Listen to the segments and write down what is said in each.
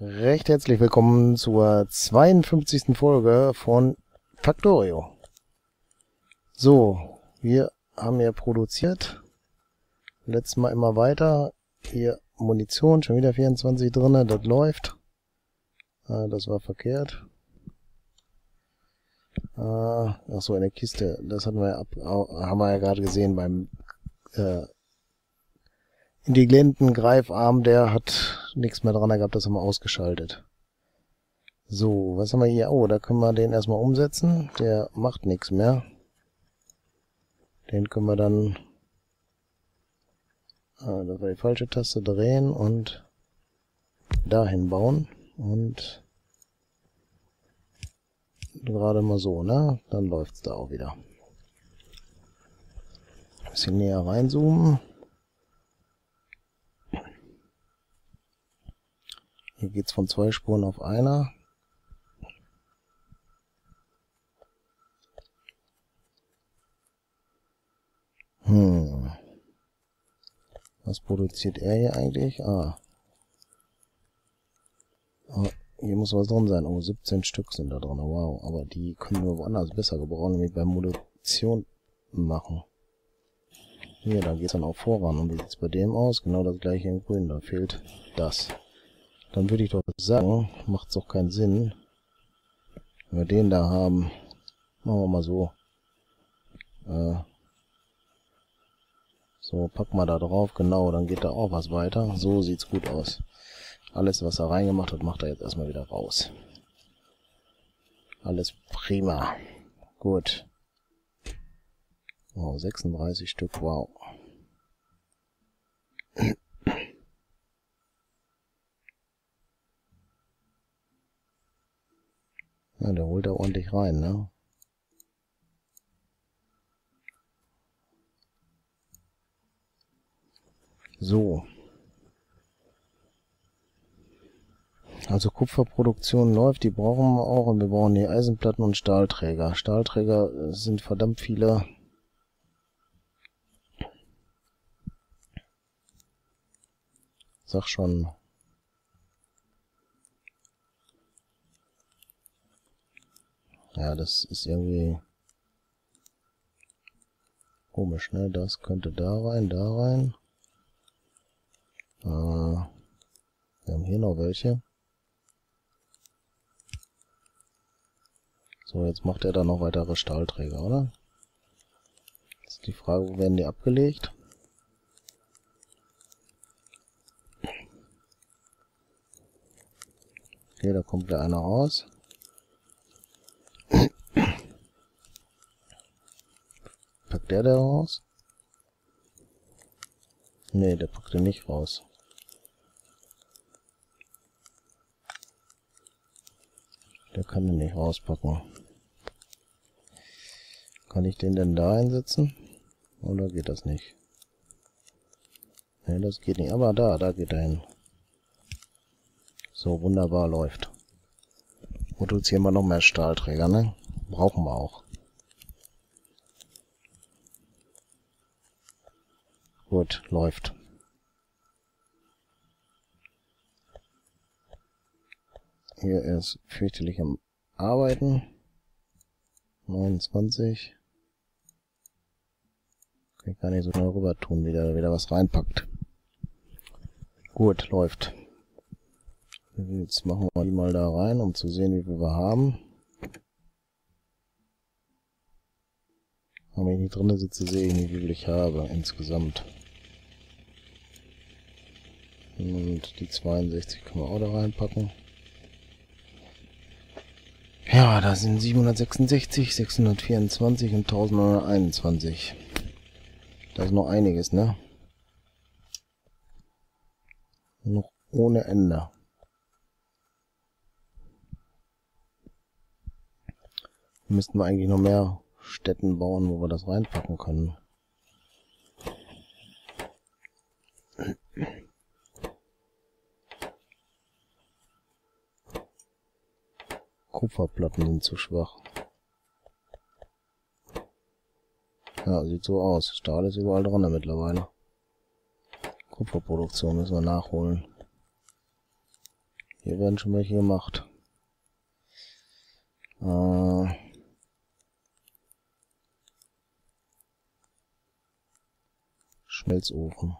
Recht herzlich willkommen zur 52. Folge von Factorio. So, wir haben ja produziert. Letztes Mal immer weiter. Hier Munition, schon wieder 24 drinne, das läuft. Ah, das war verkehrt. Ah, ach so, in der Kiste. Das hatten wir ja ab, haben wir ja gerade gesehen beim äh, intelligenten Greifarm, der hat nichts mehr dran gehabt, das haben wir ausgeschaltet. So, was haben wir hier? Oh, da können wir den erstmal umsetzen. Der macht nichts mehr. Den können wir dann... Ah, das war die falsche Taste, drehen und dahin bauen. Und gerade mal so, ne? Dann läuft's da auch wieder. Ein bisschen näher reinzoomen. Hier geht's von zwei Spuren auf einer. Hm. Was produziert er hier eigentlich? Ah. ah. Hier muss was drin sein. Oh, 17 Stück sind da drin. Wow. Aber die können wir woanders besser gebrauchen, nämlich bei Munition machen. Hier, da geht's dann auch voran. Und wie sieht's bei dem aus? Genau das gleiche in grün. Da fehlt das. Dann würde ich doch sagen, macht es auch keinen Sinn, wenn wir den da haben. Machen wir mal so. Äh, so, packen wir da drauf, genau, dann geht da auch was weiter. So sieht's gut aus. Alles, was er reingemacht hat, macht er jetzt erstmal wieder raus. Alles prima. Gut. Oh, 36 Stück, wow. Ja, der holt da ordentlich rein, ne? So. Also Kupferproduktion läuft, die brauchen wir auch und wir brauchen die Eisenplatten und Stahlträger. Stahlträger sind verdammt viele. Sag schon, Ja, das ist irgendwie komisch, ne? Das könnte da rein, da rein. Äh, wir haben hier noch welche. So, jetzt macht er da noch weitere Stahlträger, oder? Jetzt ist die Frage, wo werden die abgelegt? Okay, da kommt wieder einer raus. Packt der da raus? Nee, der packt den nicht raus. Der kann den nicht rauspacken. Kann ich den denn da einsetzen? Oder geht das nicht? Nee, das geht nicht. Aber da, da geht er hin. So, wunderbar läuft. Produzieren wir noch mehr Stahlträger, ne? Brauchen wir auch. Gut, läuft. Hier ist fürchterlich am Arbeiten. 29. Kann ich gar nicht so schnell rüber tun, wie der wieder was reinpackt. Gut, läuft. Jetzt machen wir die mal da rein, um zu sehen, wie viel wir haben. wenn ich nicht drin sitze, sehe ich nicht, wie viel ich habe insgesamt. Und die 62 können wir auch da reinpacken. Ja, da sind 766, 624 und 1921. Das ist noch einiges, ne? Noch ohne Ende. Müssten wir eigentlich noch mehr Städten bauen, wo wir das reinpacken können. Kupferplatten sind zu schwach. Ja, sieht so aus. Stahl ist überall dran mittlerweile. Kupferproduktion müssen wir nachholen. Hier werden schon welche gemacht. Äh, Schmelzofen.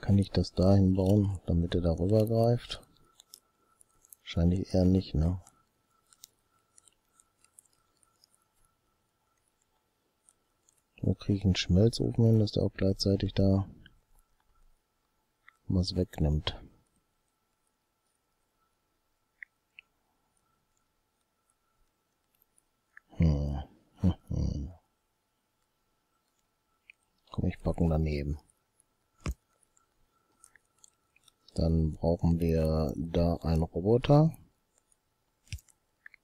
Kann ich das dahin bauen, damit er darüber greift? Wahrscheinlich eher nicht, ne? Wo kriege ich einen Schmelzofen hin, dass der auch gleichzeitig da was wegnimmt? Hm. Hm, hm. Komm, ich packen daneben. Dann brauchen wir da einen Roboter.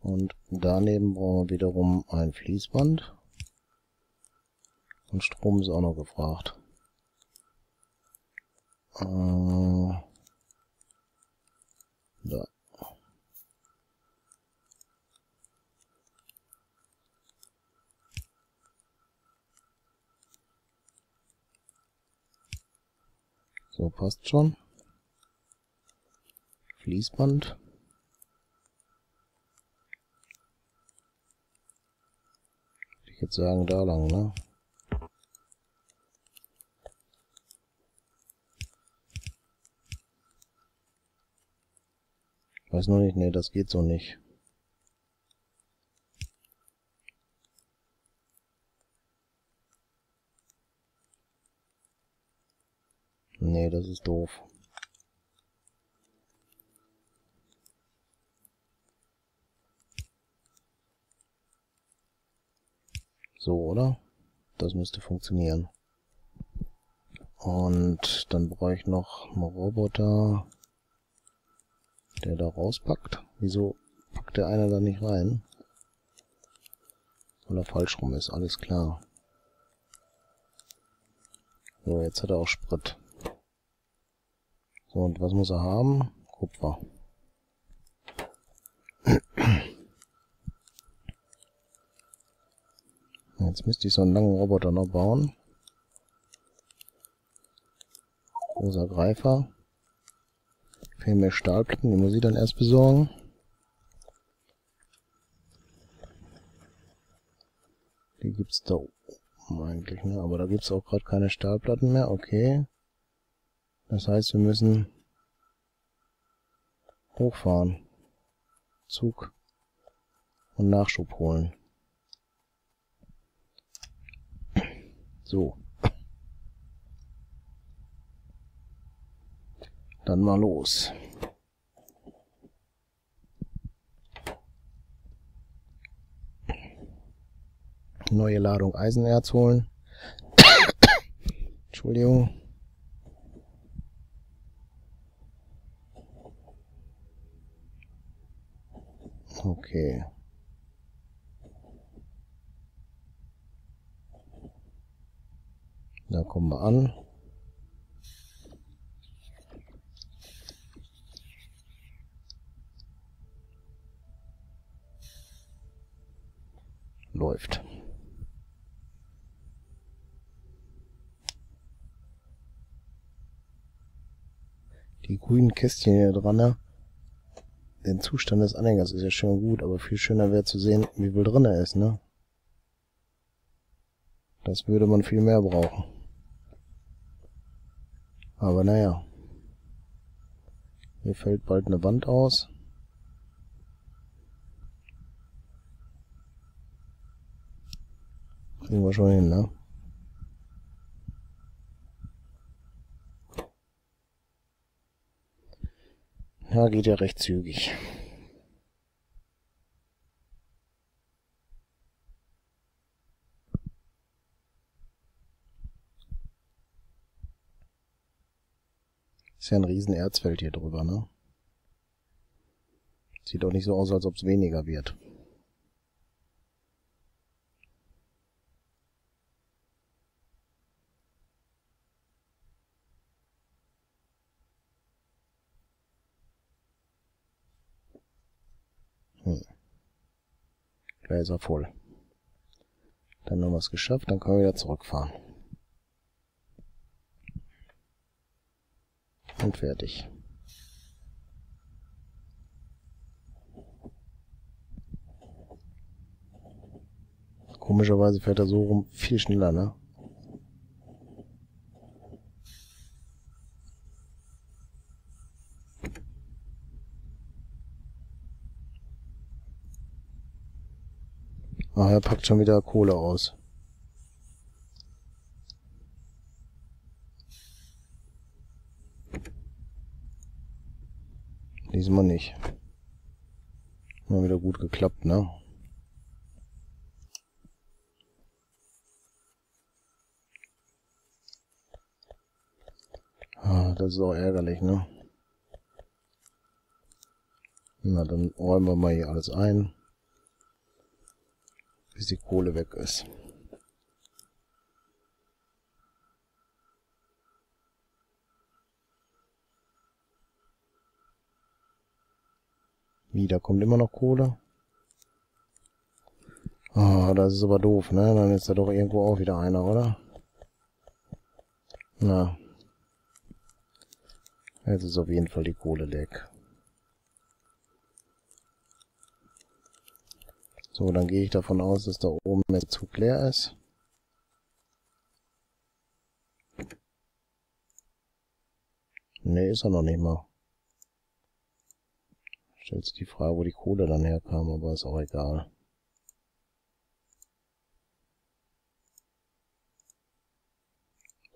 Und daneben brauchen wir wiederum ein Fließband. Und Strom ist auch noch gefragt. Äh, da. So, passt schon. Fließband. ich jetzt sagen, da lang, ne? Weiß nur nicht, ne, das geht so nicht. Nee, das ist doof. So, oder? Das müsste funktionieren. Und dann brauche ich noch einen Roboter, der da rauspackt. Wieso packt der einer da nicht rein? Weil er falsch rum ist, alles klar. So, jetzt hat er auch Sprit. So, und was muss er haben? Kupfer. Jetzt müsste ich so einen langen Roboter noch bauen. Großer Greifer. Viel mehr Stahlplatten, die muss ich dann erst besorgen. Die gibt's da oben eigentlich, ne? Aber da gibt's auch gerade keine Stahlplatten mehr, okay. Das heißt, wir müssen hochfahren. Zug und Nachschub holen. So. Dann mal los. Neue Ladung Eisenerz holen. Entschuldigung. Okay. Da kommen wir an. Läuft. Die grünen Kästchen hier dran, ne? Den Zustand des Anhängers ist ja schön gut, aber viel schöner wäre zu sehen, wie viel drin er ist, ne? Das würde man viel mehr brauchen. Aber naja. Hier fällt bald eine Wand aus. Kriegen wir schon hin, ne? Ja, geht ja recht zügig. Ja ein riesen Erzfeld hier drüber, ne? Sieht auch nicht so aus, als ob es weniger wird. Hm. Da voll. Dann haben wir es geschafft, dann können wir wieder zurückfahren. Und fertig. Komischerweise fährt er so rum viel schneller, ne? Ah, er packt schon wieder Kohle aus. Diesmal nicht. Mal wieder gut geklappt, ne? Ah, das ist auch ärgerlich, ne? Na, dann räumen wir mal hier alles ein bis die Kohle weg ist. Wieder kommt immer noch Kohle. Oh, das ist aber doof, ne? Dann ist da doch irgendwo auch wieder einer, oder? Na. Jetzt ist auf jeden Fall die Kohle leck. So, dann gehe ich davon aus, dass da oben der Zug leer ist. Ne, ist er noch nicht mal. Stellt sich die Frage, wo die Kohle dann herkam, aber ist auch egal.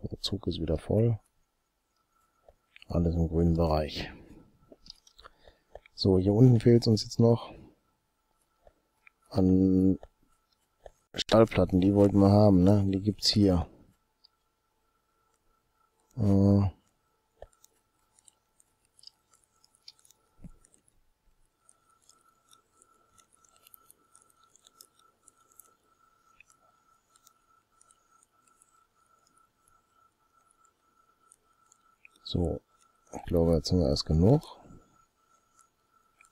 der Zug ist wieder voll. Alles im grünen Bereich. So, hier unten fehlt es uns jetzt noch an Stahlplatten, die wollten wir haben, ne? Die gibt's hier. Äh So, ich glaube, jetzt haben wir erst genug.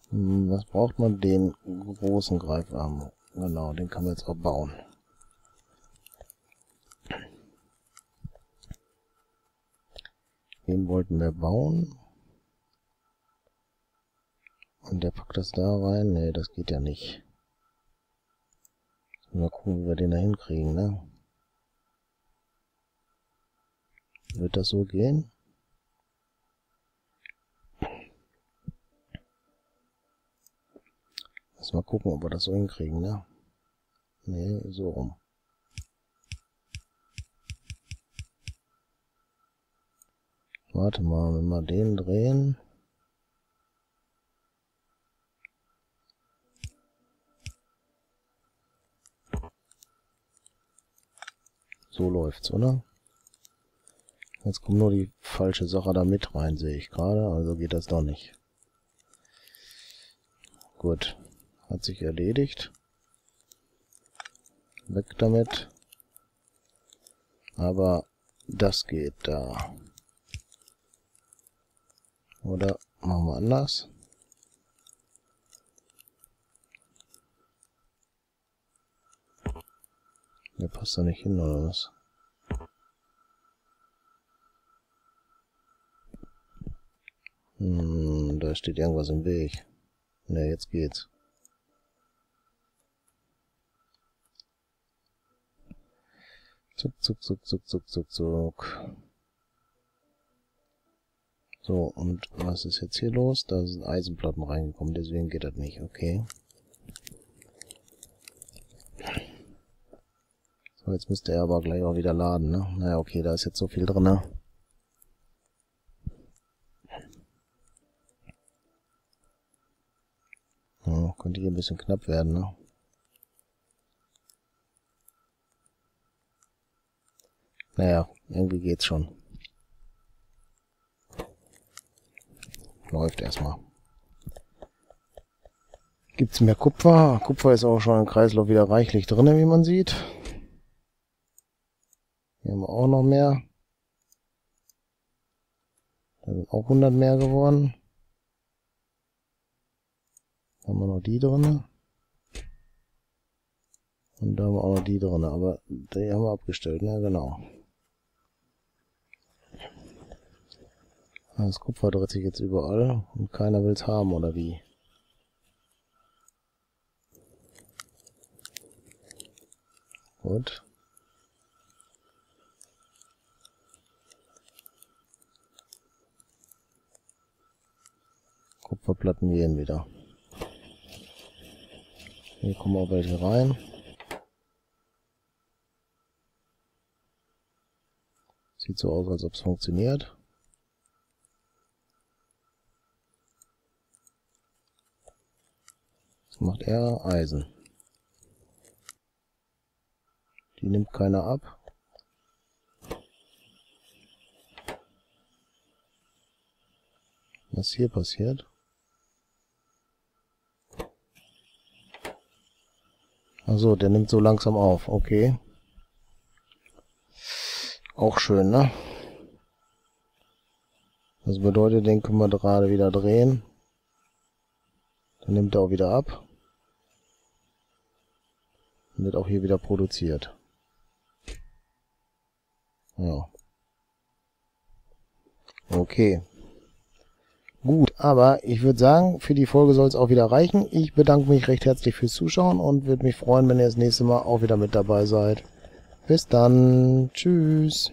Hm, was braucht man? Den großen Greifarm. Genau, den kann man jetzt auch bauen. Den wollten wir bauen. Und der packt das da rein. Ne, das geht ja nicht. Mal gucken, wie wir den da hinkriegen, ne? Wird das so gehen? Lass mal gucken, ob wir das so hinkriegen, ne? Ne, so rum. Warte mal, wenn wir den drehen. So läuft's, oder? Jetzt kommt nur die falsche Sache da mit rein, sehe ich gerade. Also geht das doch nicht. Gut. Hat sich erledigt. Weg damit. Aber das geht da. Oder machen wir anders. Der passt da nicht hin, oder was? Hm, da steht irgendwas im Weg. Ne, jetzt geht's. Zuck, zuck, zuck, zuck, zuck, zuck, zuck. So, und was ist jetzt hier los? Da sind Eisenplatten reingekommen, deswegen geht das nicht, okay. So, jetzt müsste er aber gleich auch wieder laden, ne? Naja, okay, da ist jetzt so viel drin, ne? Ja, könnte hier ein bisschen knapp werden, ne? Naja, irgendwie geht's schon. Läuft erstmal. Gibt's mehr Kupfer? Kupfer ist auch schon im Kreislauf wieder reichlich drin, wie man sieht. Hier haben wir auch noch mehr. Da sind auch 100 mehr geworden. Da haben wir noch die drin. Und da haben wir auch noch die drin, aber die haben wir abgestellt, ne, genau. Das Kupfer dreht sich jetzt überall und keiner will es haben, oder wie? Gut. Kupferplatten gehen wieder. Hier kommen auch welche rein. Sieht so aus, als ob es funktioniert. Macht er? Eisen. Die nimmt keiner ab. Was hier passiert? Also, der nimmt so langsam auf. Okay. Auch schön, ne? Das bedeutet, den können wir gerade wieder drehen. Dann nimmt er auch wieder ab. Und wird auch hier wieder produziert. Ja. Okay. Gut, aber ich würde sagen, für die Folge soll es auch wieder reichen. Ich bedanke mich recht herzlich fürs Zuschauen und würde mich freuen, wenn ihr das nächste Mal auch wieder mit dabei seid. Bis dann. Tschüss.